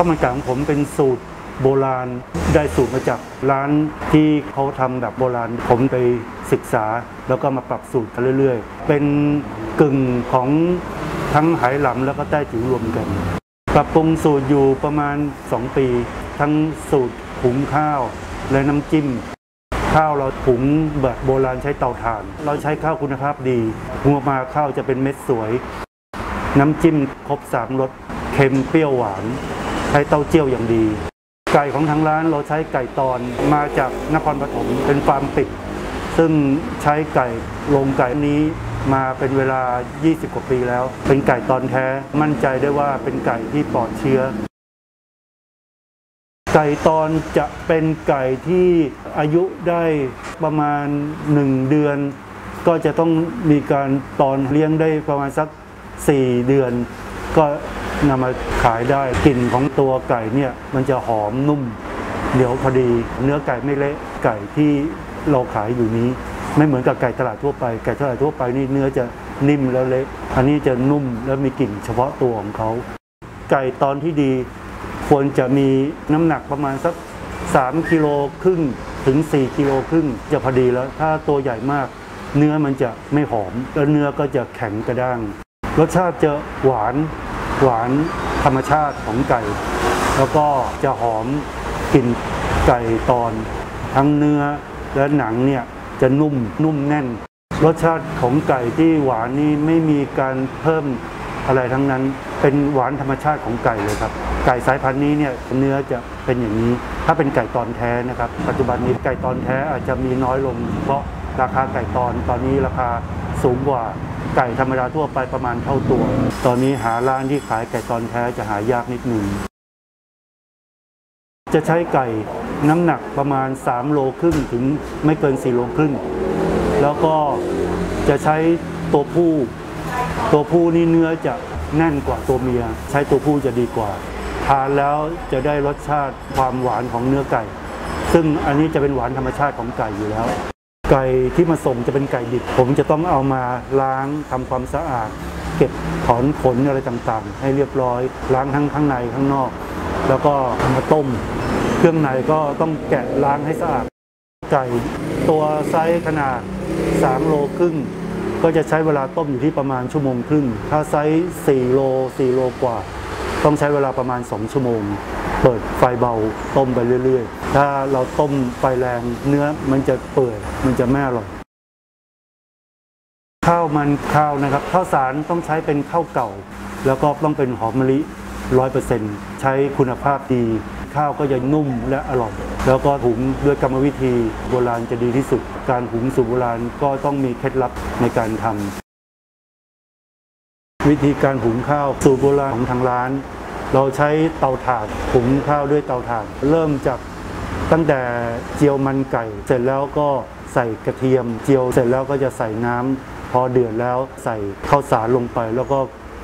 ข้าวมันไก่ของผมเป็นสูตรโบราณได้สูตรมาจากร้านที่เขาทำแบบโบราณ ผมไปศึกษา แล้วก็มาปรับสูตรกันเรื่อยๆ เป็นกึ่งของทั้งไหหลำแล้วก็แต้จิ๋วรวมกัน ปรับปรุงสูตรอยู่ประมาณ 2 ปี ทั้งสูตรหุงข้าวและน้ำจิ้ม ข้าวเราหุงแบบโบราณใช้เตาถ่าน เราใช้ข้าวคุณภาพดีหุงออกมาข้าวจะเป็นเม็ดสวย น้ำจิ้มครบสามรสเค็มเปรี้ยวหวาน ใช้เต้าเจี้ยวอย่างดี ไก่ของทางร้านเราใช้ไก่ตอนมาจากนครปฐมเป็นฟาร์มปิด ซึ่งใช้ไก่โรงไก่นี้มาเป็นเวลา 20 กว่าปีแล้ว เป็นไก่ตอนแท้มั่นใจได้ว่าเป็นไก่ที่ปลอดเชื้อ ไก่ตอนจะเป็นไก่ที่อายุได้ประมาณ 1 เดือน ก็จะต้องมีการตอนเลี้ยงได้ประมาณสัก 4 เดือน ก็ นำมาขายได้กลิ่นของตัวไก่เนี่ยมันจะหอมนุ่มเหนียวพอดี เนื้อไก่ไม่เละไก่ที่เราขายอยู่นี้ ไม่เหมือนกับไก่ตลาดทั่วไปไก่ตลาดทั่วไปนี่เนื้อจะนิ่มแล้วเละอันนี้จะนุ่มแล้วมีกลิ่นเฉพาะตัวของเขา ไก่ตอนที่ดี ควรจะมีน้ำหนักประมาณสัก3กิโลครึ่งถึง 4กิโลครึ่งจะพอดีแล้ว ถ้าตัวใหญ่มาก เนื้อมันจะไม่หอม แล้วเนื้อก็จะแข็งกระด้าง รสชาติจะหวาน หวานธรรมชาติของไก่ แล้วก็จะหอมกลิ่นไก่ตอน ทั้งเนื้อและหนังเนี่ยจะนุ่มนุ่มแน่น รสชาติของไก่ที่หวานนี่ไม่มีการเพิ่มอะไรทั้งนั้นเป็นหวานธรรมชาติของไก่เลยครับ ไก่สายพันธุ์นี้เนี่ยเนื้อจะเป็นอย่างนี้ ถ้าเป็นไก่ตอนแท้นะครับ ปัจจุบันนี้ไก่ตอนแท้อาจจะมีน้อยลง เพราะราคาไก่ตอนตอนนี้ราคาสูงกว่า ไก่ธรรมดาทั่วไปประมาณเท่าตัว ตอนนี้หาร้านที่ขายไก่ตอนแท้จะหายากนิดหนึ่ง จะใช้ไก่น้ำหนักประมาณ 3 โลครึ่งถึงไม่เกิน 4 โลครึ่ง แล้วก็จะใช้ตัวผู้ ตัวผู้นี่เนื้อจะแน่นกว่าตัวเมีย ใช้ตัวผู้จะดีกว่า ทานแล้วจะได้รสชาติความหวานของเนื้อไก่ ซึ่งอันนี้จะเป็นหวานธรรมชาติของไก่อยู่แล้ว ไก่ที่มาส่งจะเป็นไก่ดิบ ผมจะต้องเอามาล้างทำความสะอาด เก็บถอนขนอะไรต่างๆ ให้เรียบร้อย ล้างทั้งข้างในข้างนอก แล้วก็เอามาต้ม เครื่องในก็ต้องแกะล้างให้สะอาด ไก่ตัวไซส์ขนาด 3 โลครึ่งก็จะใช้เวลาต้มอยู่ที่ประมาณชั่วโมงครึ่ง ถ้าไซส์ 4 โล 4 โลกว่า ต้องใช้เวลาประมาณ 2 ชั่วโมง เปิดไฟเบาต้มไปเรื่อยๆ ถ้าเราต้มไฟแรงเนื้อมันจะเปื่อยมันจะไม่อร่อยข้าวมันข้าวนะครับข้าวสารต้องใช้เป็นข้าวเก่า แล้วก็ต้องเป็นหอมมะลิร้อยเปอร์เซ็นต์ใช้คุณภาพดี ข้าวก็จะนุ่มและอร่อย แล้วก็หุงด้วยกรรมวิธีโบราณจะดีที่สุด การหุงสูตรโบราณก็ต้องมีเคล็ดลับในการทำวิธีการหุงข้าวสูตรโบราณของทางร้าน เราใช้เตาถ่านหุงข้าวด้วยเตาถ่าน เริ่มจากตั้งแต่เจียวมันไก่ เสร็จแล้วก็ใส่กระเทียม เจียวเสร็จแล้วก็จะใส่น้ำพอเดือดแล้วใส่ข้าวสารลงไป แล้วก็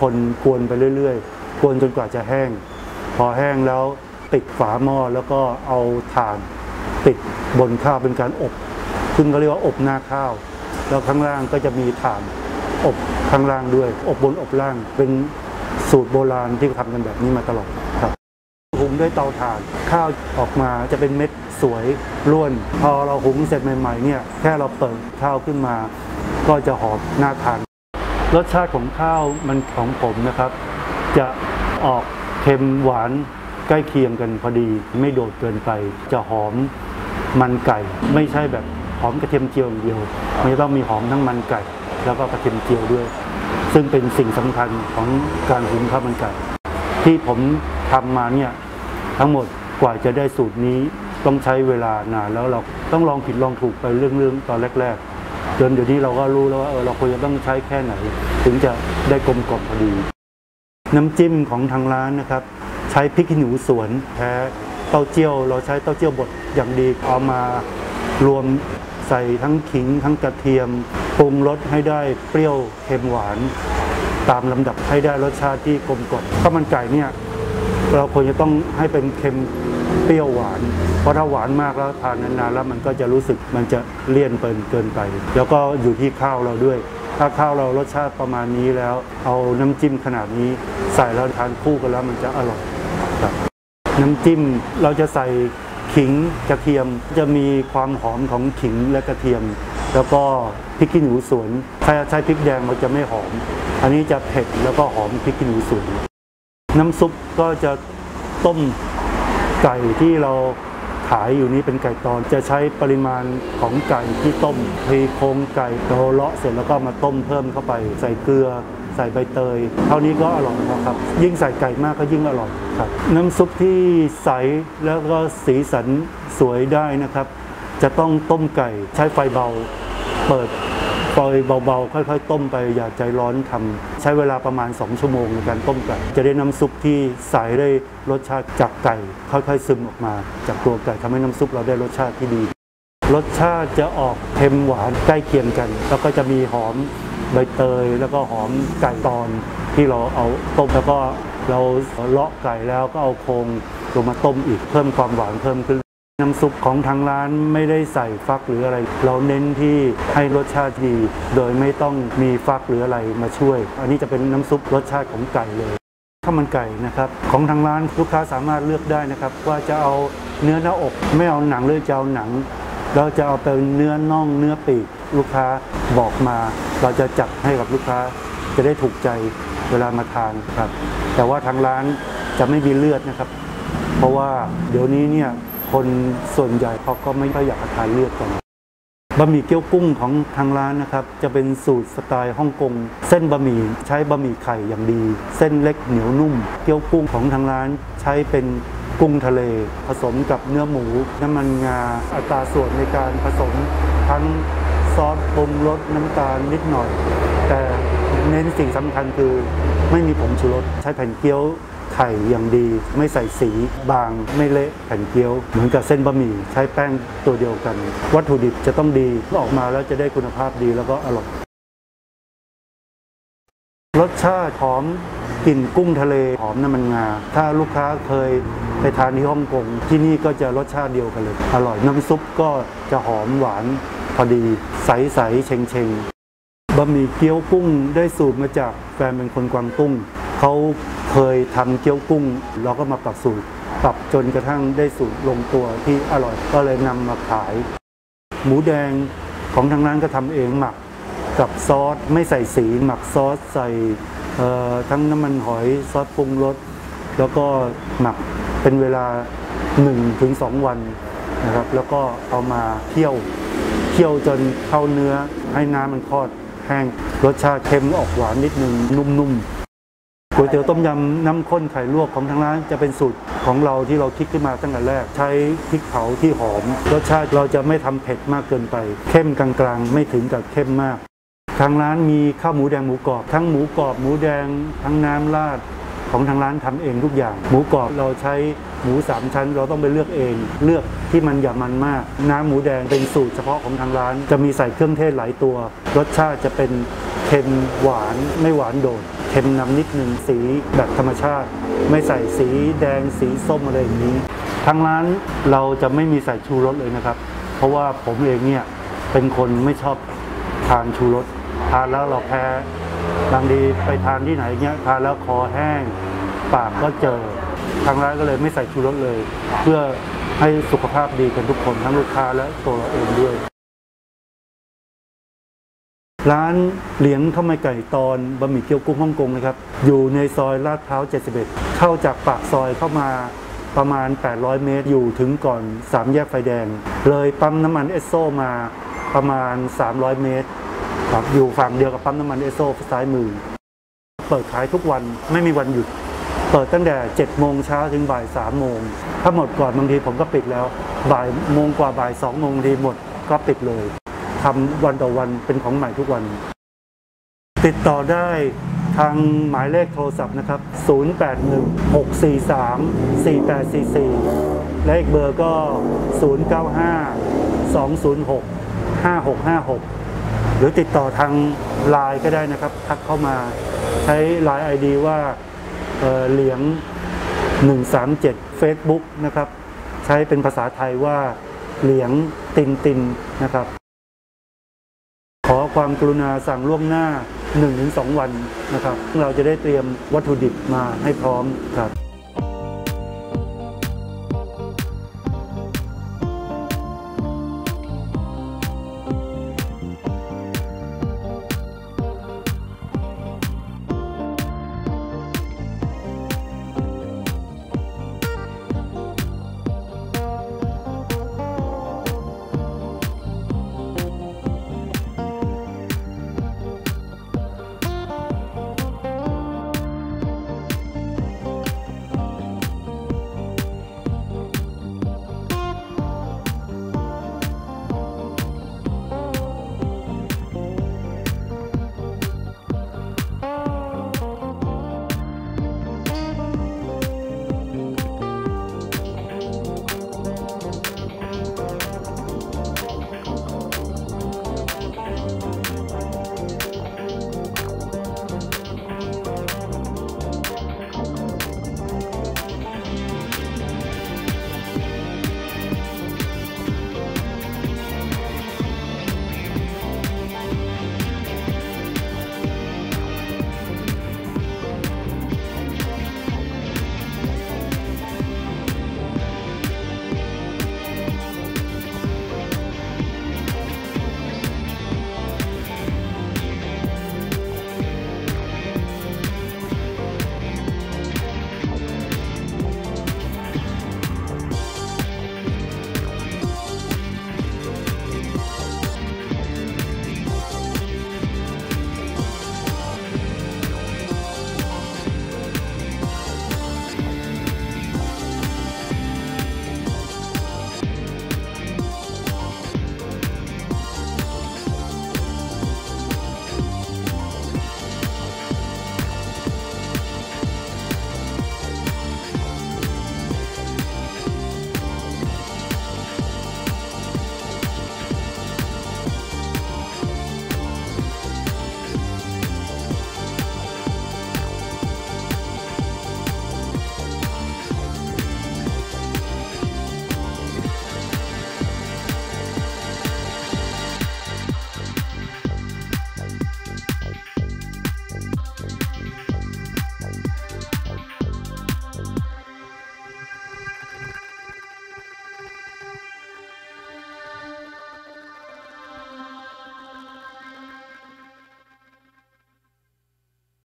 คนกวนไปเรื่อยๆกวนจนกว่าจะแห้ง พอแห้งแล้วปิดฝาหม้อแล้วก็เอาถ่านติดบนข้าวเป็นการอบซึ่งเขาเรียกว่าอบหน้าข้าว แล้วข้างล่างก็จะมีถ่านอบข้างล่างด้วย อบบนอบล่างเป็น สูตรโบราณที่ทำกันแบบนี้มาตลอดครับหุงด้วยเตาถ่าน ข้าวออกมาจะเป็นเม็ดสวยร่วน พอเราหุงเสร็จใหม่ๆเนี่ยแค่เราเปิดข้าวขึ้นมา ก็จะหอมน่าทานรสชาติของข้าวมันของผมนะครับ จะออกเค็มหวานใกล้เคียงกันพอดี ไม่โดดเกินไป จะหอมมันไก่ ไม่ใช่แบบหอมกระเทียมเจียวอย่างเดียวมันจะต้องมีหอมทั้งมันไก่ แล้วก็กระเทียมเจียวด้วย ซึ่งเป็นสิ่งสำคัญของการหุงข้าวมันไก่ที่ผมทำมาเนี่ยทั้งหมดกว่าจะได้สูตรนี้ต้องใช้เวลานานแล้วเราต้องลองผิดลองถูกไปเรื่องๆตอนแรกๆจนเดี๋ยวนี้เราก็รู้แล้วว่าเออเราควรจะต้องใช้แค่ไหน ถึงจะได้กลมกล่อมพอดี น้ำจิ้มของทางร้านนะครับ ใช้พริกขี้หนูสวนแท้เต้าเจี้ยว เราใช้เต้าเจี้ยวบดอย่างดีเอามารวมใส่ทั้งขิงทั้งกระเทียม ปรุงรสให้ได้เปรี้ยวเค็มหวาน ตามลำดับให้ได้รสชาติที่กลมกล่อมข้าวมันไก่เนี่ยเราควรจะต้องให้เป็นเค็มเปรี้ยวหวาน เพราะถ้าหวานมากแล้วทานนานๆแล้วมันก็จะรู้สึกมันจะเลี่ยนเปินเกินไป แล้วก็อยู่ที่ข้าวเราด้วย ถ้าข้าวเรารสชาติประมาณนี้แล้ว เอาน้ำจิ้มขนาดนี้ใส่แล้วทานคู่กันแล้วมันจะอร่อยครับน้ำจิ้มเราจะใส่ขิงกระเทียมจะมีความหอมของขิงและกระเทียม แล้วก็ พริกขี้หนูสวนถ้าใช้พริกแดงมันจะไม่หอม อันนี้จะเผ็ดแล้วก็หอมพริกขี้หนูสวนน้ำซุปก็จะต้มไก่ที่เราขายอยู่นี้เป็นไก่ตอนจะใช้ปริมาณของไก่ที่ต้มทีโครงไก่เราเลาะเสร็จแล้วก็มาต้มเพิ่มเข้าไป ใส่เกลือ ใส่ใบเตย เท่านี้ก็อร่อยแล้วครับ ยิ่งใส่ไก่มากก็ยิ่งอร่อยครับ น้ำซุปที่ใสแล้วก็สีสันสวยได้นะครับ จะต้องต้มไก่ใช้ไฟเบา เปิดไฟเบาๆ ค่อย ๆ ต้มไปอย่าใจร้อนทำใช้เวลาประมาณ 2 ชั่วโมงในการต้มไก่จะได้น้ำซุปที่ใสได้รสชาติจากไก่ ค่อยๆ ซึมออกมา จากตัวไก่ทำให้น้ำซุปเราได้รสชาติที่ดี รสชาติจะออกเค็มหวานใกล้เคียงกัน แล้วก็จะมีหอมใบเตย แล้วก็หอมไก่ตอนที่เราเอาต้มแล้วก็เราเลาะไก่แล้วก็เอาโครงลงมาต้มอีกเพิ่มความหวานเพิ่มขึ้น น้ำซุปของทางร้านไม่ได้ใส่ฟักหรืออะไร เราเน้นที่ให้รสชาติดี โดยไม่ต้องมีฟักหรืออะไรมาช่วย อันนี้จะเป็นน้ำซุปรสชาติของไก่เลยข้าวมันไก่นะครับของทางร้านลูกค้าสามารถเลือกได้นะครับ ว่าจะเอาเนื้อหน้าอกไม่เอาหนังหรือจะเอาหนังเราจะเอาเป็นเนื้อน่องเนื้อปีกลูกค้าบอกมา เราจะจัดให้กับลูกค้าจะได้ถูกใจเวลามาทานครับ แต่ว่าทางร้านจะไม่มีเลือดนะครับ เพราะว่าเดี๋ยวนี้เนี่ย คนส่วนใหญ่เขาก็ไม่ค่อยอยากทานเลือดกันบะหมี่เกี๊ยวกุ้งของทางร้านนะครับ จะเป็นสูตรสไตล์ฮ่องกง เส้นบะหมี่ใช้บะหมี่ไข่อย่างดี เส้นเล็กเหนียวนุ่ม เกี๊ยวกุ้งของทางร้านใช้เป็นกุ้งทะเล ผสมกับเนื้อหมู น้ำมันงาอัตราส่วนในการผสมทั้งซอสปรุงรสน้ำตาลนิดหน่อย แต่เน้นสิ่งสำคัญคือไม่มีผงชูรสใช้แผ่นเกี๊ยว ไข่อย่างดี ไม่ใส่สีบางไม่เละแผ่นเกี๊ยว เหมือนกับเส้นบะหมี่ใช้แป้งตัวเดียวกัน วัตถุดิบจะต้องดีออกมาแล้วจะได้คุณภาพดีแล้วก็อร่อยรสชาติหอมกลิ่นกุ้งทะเลหอมน้ำมันงา ถ้าลูกค้าเคยไปทานที่ฮ่องกงที่นี่ก็จะรสชาติเดียวกันเลย อร่อยน้ำซุปก็จะหอมหวานพอดี ใสๆเชงเชงบะหมี่เกี๊ยวกุ้งได้สูตรมาจากแฟนเป็นคนกวางตุ้งเขา เคยทำเกี๊ยวกุ้ง เราก็มาปรับสูตรปรับจนกระทั่งได้สูตรลงตัวที่อร่อยก็เลยนำมาขาย หมูแดงของทางร้านก็ทำเองหมักกับซอสไม่ใส่สีหมักซอสใส่ทั้งน้ำมันหอยซอสปรุงรสแล้วก็หมักเป็นเวลา1ถึง2วันนะครับ แล้วก็เอามาเคี่ยวเคี่ยวจนเข้าเนื้อให้น้ำมันทอดแห้งรสชาติเค็มออกหวานนิดนึงนุ่มๆ ก๋วยเตี๋ยวต้มยำน้ำข้นไข่ลวกของทางร้านจะเป็นสูตรของเราที่เราคิดขึ้นมาตั้งแต่แรก ใช้พริกเผาที่หอมรสชาติเราจะไม่ทำเผ็ดมากเกินไป เข้มกลางๆ ไม่ถึงกับเข้มมาก ทางร้านมีข้าวหมูแดงหมูกรอบ ทั้งหมูกรอบหมูแดง ทั้งน้ำราดของทางร้านทำเองทุกอย่าง หมูกรอบเราใช้หมูสามชั้น เราต้องไปเลือกเอง เลือกที่มันอย่ามันมาก น้ำหมูแดงเป็นสูตรเฉพาะของทางร้าน จะมีใส่เครื่องเทศหลายตัว รสชาติจะเป็นเค็มหวานไม่หวานโดด เค็มนำนิดหนึ่งสีแบบธรรมชาติ ไม่ใส่สีแดงสีส้มอะไรอย่างนี้ ทางร้านเราจะไม่มีใส่ชูรสเลยนะครับ เพราะว่าผมเองเนี่ยเป็นคนไม่ชอบทานชูรสทานแล้วเราแพ้บางทีไปทานที่ไหนเงี้ยทานแล้วคอแห้ง ปากก็เจอ ทางร้านก็เลยไม่ใส่ชูรสเลย เพื่อให้สุขภาพดีกันทุกคนทั้งลูกค้าและตัวเราเองด้วย ร้านเหลียงข้าวมันไก่ตอนบะหมี่เกี๊ยวกุ้งฮ่องกงนะครับ อยู่ในซอยลาดพร้าว 71 เข้าจากปากซอยเข้ามาประมาณ 800 เมตร อยู่ถึงก่อน 3 แยกไฟแดง เลยปั๊มน้ำมันเอสโซมาประมาณ 300 เมตรครับอยู่ฝั่งเดียวกับปั๊มน้ำมันเอสโซซ้ายมือ เปิดขายทุกวันไม่มีวันหยุด เปิดตั้งแต่ 7 โมงเช้าถึงบ่าย 3 โมง ถ้าหมดก่อนบางทีผมก็ปิดแล้ว บ่ายโมงกว่าบ่าย 2 โมงบางทีหมดก็ปิดเลย ทำวันต่อวันเป็นของใหม่ทุกวัน ติดต่อได้ทางหมายเลขโทรศัพท์นะครับ 0816434844 และอีกเบอร์ก็ 0952065656 หรือติดต่อทางไลน์ก็ได้นะครับ ทักเข้ามาใช้ไลน์ ID ว่าเออเหลียง 137 Facebook นะครับ ใช้เป็นภาษาไทยว่าเหลียงตินตินนะครับ ขอความกรุณาสั่งล่วงหน้า 1-2 วันนะครับ เราจะได้เตรียมวัตถุดิบมาให้พร้อมครับ